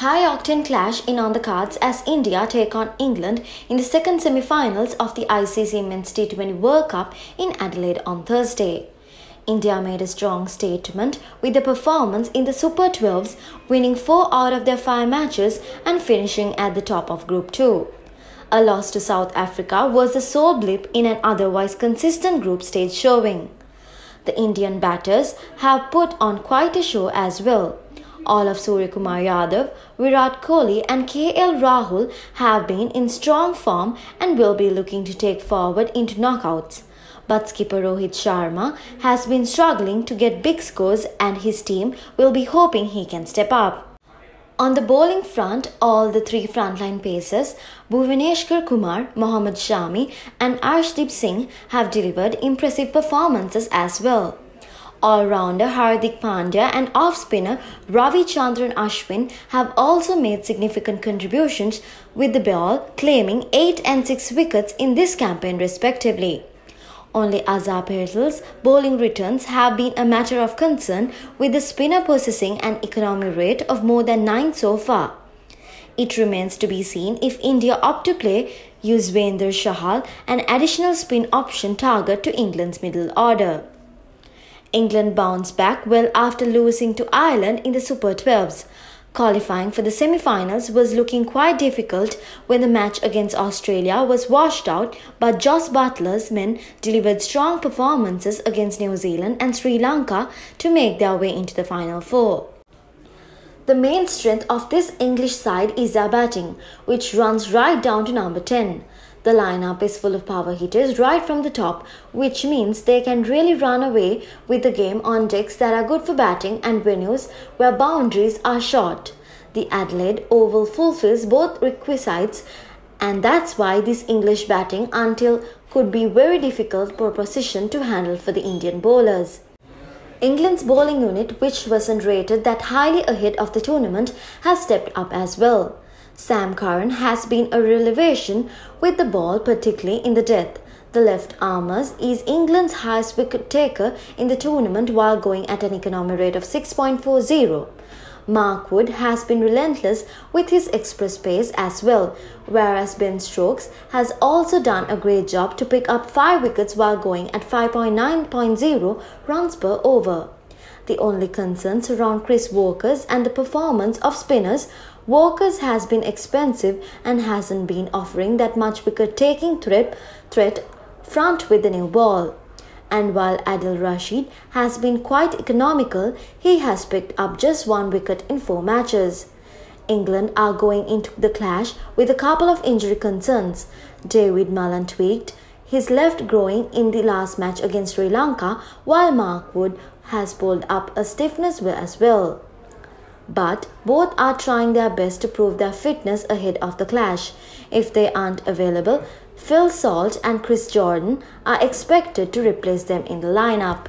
High octane clash in on the cards as India take on England in the second semi finals of the ICC Men's T20 World Cup in Adelaide on Thursday. India made a strong statement with the performance in the Super 12s, winning 4 out of their 5 matches and finishing at the top of Group 2. A loss to South Africa was the sole blip in an otherwise consistent group stage showing. The Indian batters have put on quite a show as well. All of Suryakumar Yadav, Virat Kohli and KL Rahul have been in strong form and will be looking to take forward into knockouts. But skipper Rohit Sharma has been struggling to get big scores and his team will be hoping he can step up. On the bowling front, all the three frontline pacers, Bhuvaneshwar Kumar, Mohammad Shami, and Arshdeep Singh, have delivered impressive performances as well. All-rounder Hardik Pandya and off-spinner Ravichandran Ashwin have also made significant contributions with the ball claiming 8 and 6 wickets in this campaign respectively. Only Axar Patel's bowling returns have been a matter of concern with the spinner possessing an economy rate of more than 9 so far. It remains to be seen if India opt to play Yuzvendra Chahal, an additional spin option target to England's middle order. England bounced back well after losing to Ireland in the Super 12s. Qualifying for the semi finals was looking quite difficult when the match against Australia was washed out, but Jos Buttler's men delivered strong performances against New Zealand and Sri Lanka to make their way into the final four. The main strength of this English side is their batting, which runs right down to number 10. The lineup is full of power hitters right from the top, which means they can really run away with the game on decks that are good for batting and venues where boundaries are short. The Adelaide Oval fulfills both requisites, and that's why this English batting until could be very difficult proposition to handle for the Indian bowlers. England's bowling unit, which wasn't rated that highly ahead of the tournament, has stepped up as well. Sam Curran has been a revelation with the ball, particularly in the death. The left armer is England's highest wicket taker in the tournament while going at an economy rate of 6.40. Mark Wood has been relentless with his express pace as well, whereas Ben Stokes has also done a great job to pick up 5 wickets while going at 5.9.0 runs per over. The only concerns around Chris Woakes and the performance of spinners Woakes has been expensive and hasn't been offering that much wicket taking threat, threat front with the new ball. And while Adil Rashid has been quite economical, he has picked up just one wicket in four matches. England are going into the clash with a couple of injury concerns. David Malan tweaked his left groin in the last match against Sri Lanka, while Mark Wood has pulled up a stiffness as well but both are trying their best to prove their fitness ahead of the clash. If they aren't available, Phil Salt and Chris Jordan are expected to replace them in the lineup.